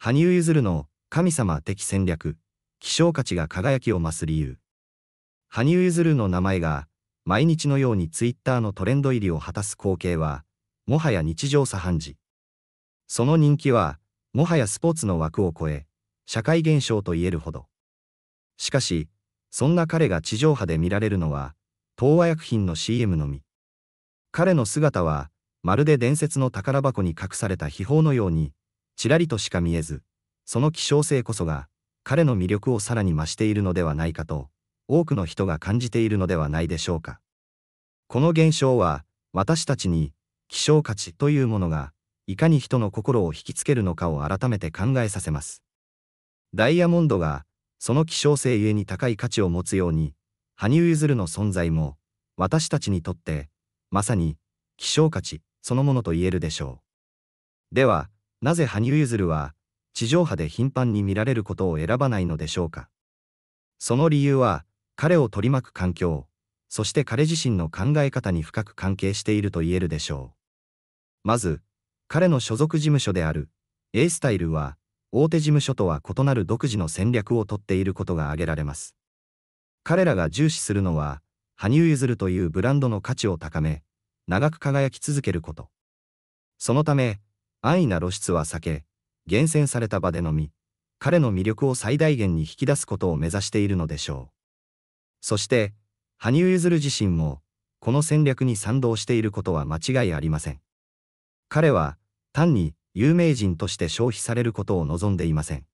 羽生結弦の神様的戦略、希少価値が輝きを増す理由。羽生結弦の名前が毎日のようにツイッターのトレンド入りを果たす光景は、もはや日常茶飯事。その人気は、もはやスポーツの枠を超え、社会現象と言えるほど。しかし、そんな彼が地上波で見られるのは、東和薬品の CM のみ。彼の姿は、まるで伝説の宝箱に隠された秘宝のように、ちらりとしか見えず、その希少性こそが、彼の魅力をさらに増しているのではないかと、多くの人が感じているのではないでしょうか。この現象は、私たちに、希少価値というものが、いかに人の心を引きつけるのかを改めて考えさせます。ダイヤモンドが、その希少性ゆえに高い価値を持つように、羽生結弦の存在も、私たちにとって、まさに、希少価値そのものと言えるでしょう。では、なぜ羽生結弦は、地上波で頻繁に見られることを選ばないのでしょうか？その理由は、彼を取り巻く環境、そして彼自身の考え方に深く関係していると言えるでしょう。まず、彼の所属事務所である A スタイルは大手事務所とは異なる独自の戦略をとっていることが挙げられます。彼らが重視するのは羽生結弦というブランドの価値を高め、長く輝き続けること。そのため、安易な露出は避け、厳選された場でのみ、彼の魅力を最大限に引き出すことを目指しているのでしょう。そして、羽生結弦自身も、この戦略に賛同していることは間違いありません。彼は単に有名人として消費されることを望んでいません。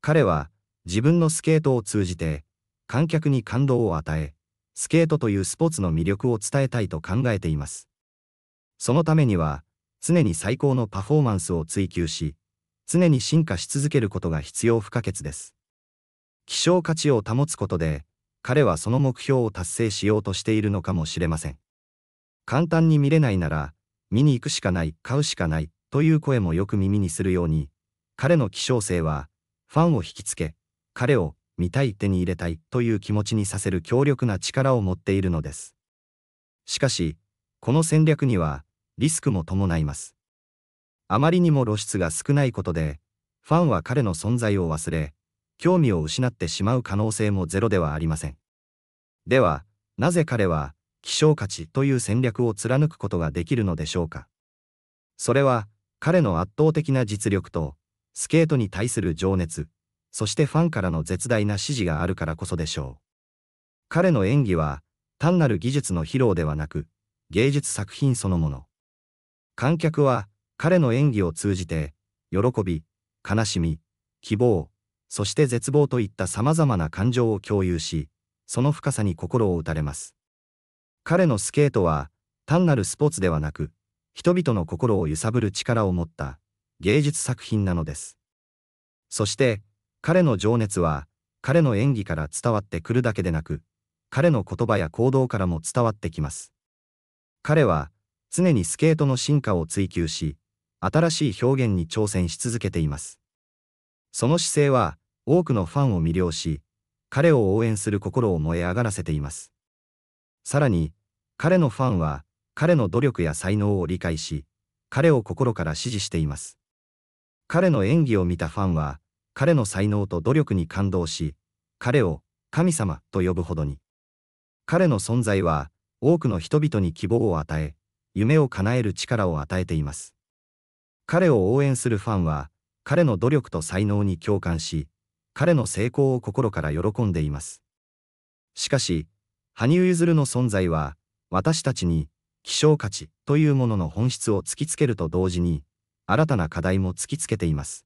彼は自分のスケートを通じて観客に感動を与え、スケートというスポーツの魅力を伝えたいと考えています。そのためには常に最高のパフォーマンスを追求し、常に進化し続けることが必要不可欠です。希少価値を保つことで、彼はその目標を達成しようとしているのかもしれません。簡単に見れないなら、見に行くしかない、買うしかない、という声もよく耳にするように、彼の希少性は、ファンを引きつけ、彼を見たい手に入れたいという気持ちにさせる強力な力を持っているのです。しかし、この戦略には、リスクも伴います。あまりにも露出が少ないことで、ファンは彼の存在を忘れ、興味を失ってしまう可能性もゼロではありません。では、なぜ彼は、希少価値という戦略を貫くことができるのでしょうか。それは、彼の圧倒的な実力と、スケートに対する情熱、そしてファンからの絶大な支持があるからこそでしょう。彼の演技は、単なる技術の披露ではなく、芸術作品そのもの。観客は、彼の演技を通じて、喜び、悲しみ、希望、そして絶望といった様々な感情を共有し、その深さに心を打たれます。彼のスケートは単なるスポーツではなく、人々の心を揺さぶる力を持った芸術作品なのです。そして、彼の情熱は彼の演技から伝わってくるだけでなく、彼の言葉や行動からも伝わってきます。彼は常にスケートの進化を追求し、新しい表現に挑戦し続けています。その姿勢は多くのファンを魅了し、彼を応援する心を燃え上がらせています。さらに、彼のファンは、彼の努力や才能を理解し、彼を心から支持しています。彼の演技を見たファンは、彼の才能と努力に感動し、彼を神様と呼ぶほどに。彼の存在は、多くの人々に希望を与え、夢を叶える力を与えています。彼を応援するファンは、彼の努力と才能に共感し、彼の成功を心から喜んでいます。しかし、羽生結弦の存在は、私たちに、希少価値というものの本質を突きつけると同時に、新たな課題も突きつけています。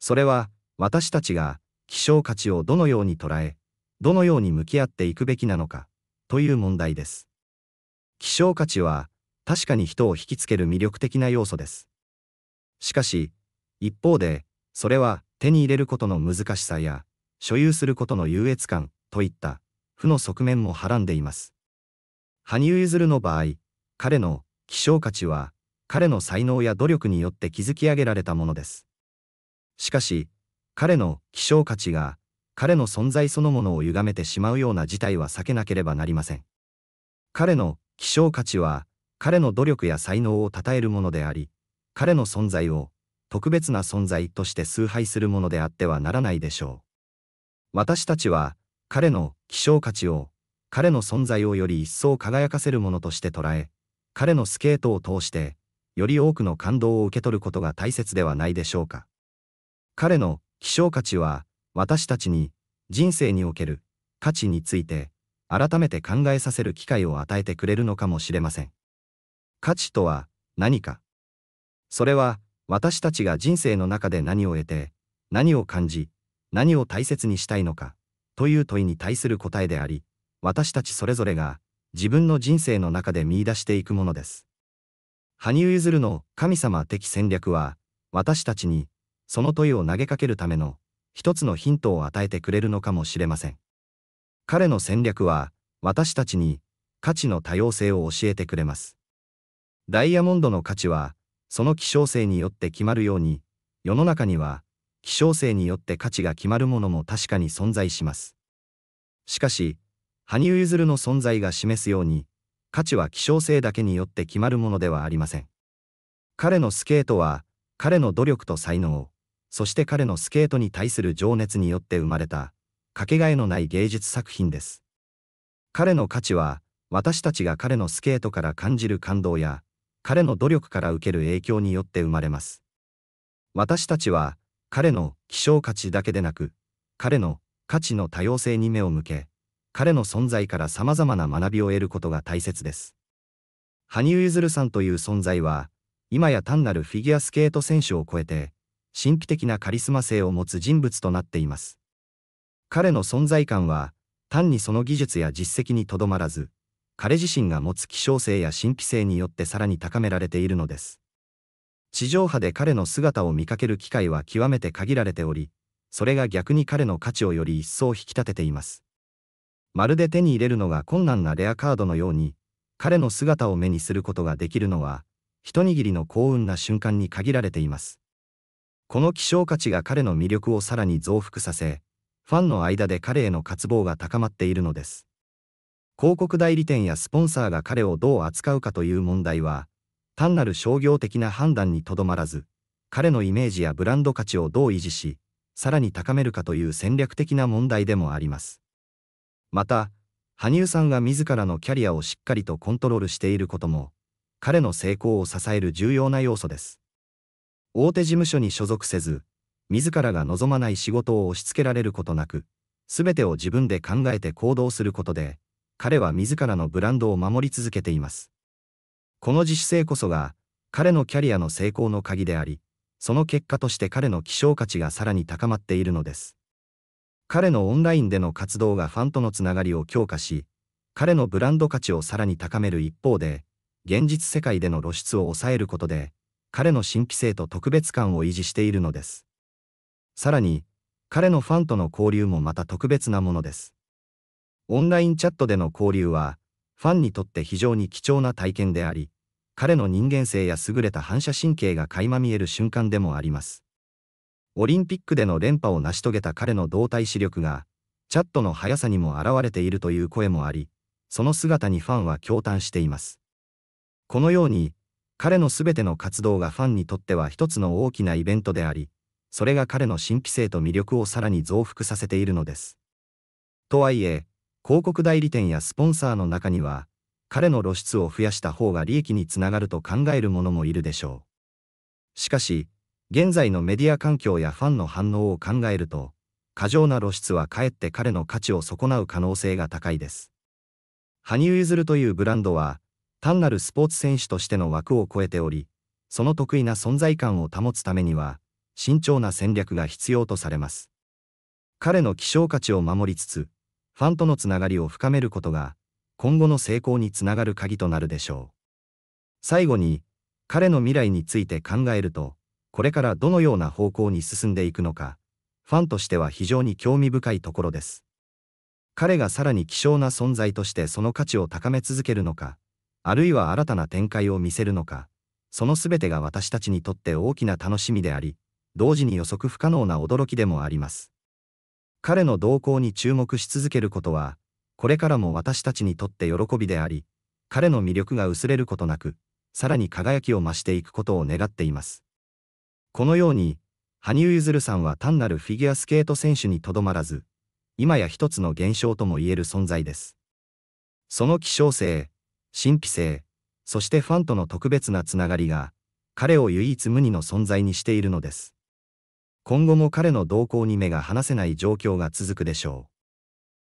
それは、私たちが、希少価値をどのように捉え、どのように向き合っていくべきなのか、という問題です。希少価値は、確かに人を引きつける魅力的な要素です。しかし、一方で、それは手に入れることの難しさや、所有することの優越感といった負の側面もはらんでいます。羽生結弦の場合、彼の希少価値は、彼の才能や努力によって築き上げられたものです。しかし、彼の希少価値が、彼の存在そのものを歪めてしまうような事態は避けなければなりません。彼の希少価値は、彼の努力や才能を称えるものであり、彼の存在を特別な存在として崇拝するものであってはならないでしょう。私たちは、彼の希少価値を、彼の存在をより一層輝かせるものとして捉え、彼のスケートを通して、より多くの感動を受け取ることが大切ではないでしょうか。彼の希少価値は、私たちに、人生における価値について、改めて考えさせる機会を与えてくれるのかもしれません。価値とは何か。それは、私たちが人生の中で何を得て、何を感じ、何を大切にしたいのか、という問いに対する答えであり、私たちそれぞれが自分の人生の中で見出していくものです。羽生結弦の神様的戦略は、私たちにその問いを投げかけるための一つのヒントを与えてくれるのかもしれません。彼の戦略は、私たちに価値の多様性を教えてくれます。ダイヤモンドの価値は、その希少性によって決まるように、世の中には希少性によって価値が決まるものも確かに存在します。しかし、羽生結弦の存在が示すように、価値は希少性だけによって決まるものではありません。彼のスケートは、彼の努力と才能、そして彼のスケートに対する情熱によって生まれた、かけがえのない芸術作品です。彼の価値は、私たちが彼のスケートから感じる感動や、彼の努力から受ける影響によって生まれます。私たちは、彼の希少価値だけでなく、彼の価値の多様性に目を向け、彼の存在から様々な学びを得ることが大切です。羽生結弦さんという存在は、今や単なるフィギュアスケート選手を超えて、神秘的なカリスマ性を持つ人物となっています。彼の存在感は、単にその技術や実績にとどまらず、彼自身が持つ希少性や神秘性によってさらに高められているのです。地上波で彼の姿を見かける機会は極めて限られており、それが逆に彼の価値をより一層引き立てています。まるで手に入れるのが困難なレアカードのように、彼の姿を目にすることができるのは、一握りの幸運な瞬間に限られています。この希少価値が彼の魅力をさらに増幅させ、ファンの間で彼への渇望が高まっているのです。広告代理店やスポンサーが彼をどう扱うかという問題は、単なる商業的な判断にとどまらず、彼のイメージやブランド価値をどう維持し、さらに高めるかという戦略的な問題でもあります。また、羽生さんが自らのキャリアをしっかりとコントロールしていることも、彼の成功を支える重要な要素です。大手事務所に所属せず、自らが望まない仕事を押し付けられることなく、すべてを自分で考えて行動することで、彼は自らのブランドを守り続けています。この自主性こそが、彼のキャリアの成功の鍵であり、その結果として彼の希少価値がさらに高まっているのです。彼のオンラインでの活動がファンとのつながりを強化し、彼のブランド価値をさらに高める一方で、現実世界での露出を抑えることで、彼の神秘性と特別感を維持しているのです。さらに、彼のファンとの交流もまた特別なものです。オンラインチャットでの交流は、ファンにとって非常に貴重な体験であり、彼の人間性や優れた反射神経が垣間見える瞬間でもあります。オリンピックでの連覇を成し遂げた彼の動体視力が、チャットの速さにも現れているという声もあり、その姿にファンは驚嘆しています。このように、彼のすべての活動がファンにとっては一つの大きなイベントであり、それが彼の神秘性と魅力をさらに増幅させているのです。とはいえ、広告代理店やスポンサーの中には、彼の露出を増やした方が利益につながると考える者もいるでしょう。しかし、現在のメディア環境やファンの反応を考えると、過剰な露出はかえって彼の価値を損なう可能性が高いです。羽生結弦というブランドは、単なるスポーツ選手としての枠を超えており、その得意な存在感を保つためには、慎重な戦略が必要とされます。彼の希少価値を守りつつ、ファンとのつながりを深めることが、今後の成功につながる鍵となるでしょう。最後に、彼の未来について考えると、これからどのような方向に進んでいくのか、ファンとしては非常に興味深いところです。彼がさらに希少な存在としてその価値を高め続けるのか、あるいは新たな展開を見せるのか、その全てが私たちにとって大きな楽しみであり、同時に予測不可能な驚きでもあります。彼の動向に注目し続けることは、これからも私たちにとって喜びであり、彼の魅力が薄れることなく、さらに輝きを増していくことを願っています。このように、羽生結弦さんは単なるフィギュアスケート選手にとどまらず、今や一つの現象とも言える存在です。その希少性、神秘性、そしてファンとの特別なつながりが、彼を唯一無二の存在にしているのです。今後も彼の動向に目が離せない状況が続くでしょう。